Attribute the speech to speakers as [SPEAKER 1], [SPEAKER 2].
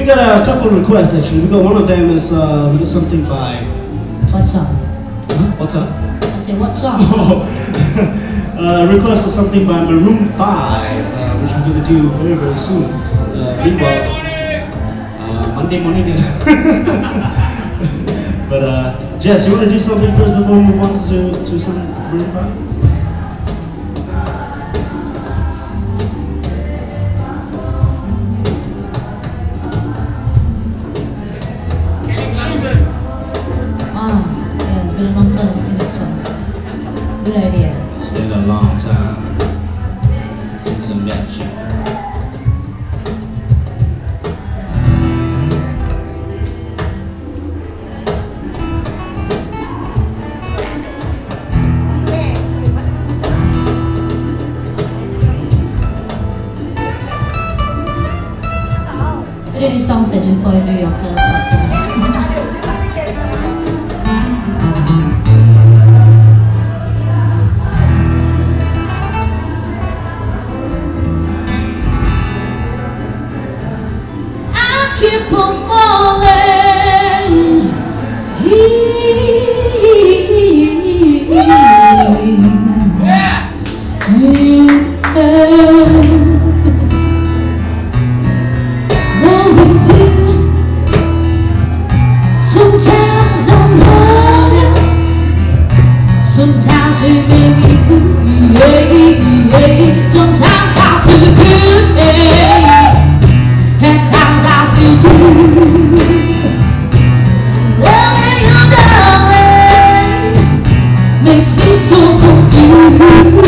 [SPEAKER 1] We got a couple requests actually. We got one of them is uh, we got something by.
[SPEAKER 2] What song?
[SPEAKER 1] Huh? What's up?
[SPEAKER 2] I said, what song?
[SPEAKER 1] uh, request for something by Maroon 5, uh, which we're gonna do very very soon. Uh, meanwhile, uh, Monday morning. but uh, Jess, you wanna do something first before we move on to to some Maroon 5?
[SPEAKER 2] Good idea.
[SPEAKER 1] It's been a long time since I met you.
[SPEAKER 2] What are these songs that you call do your first? keep on yeah. Fez que sou contigo.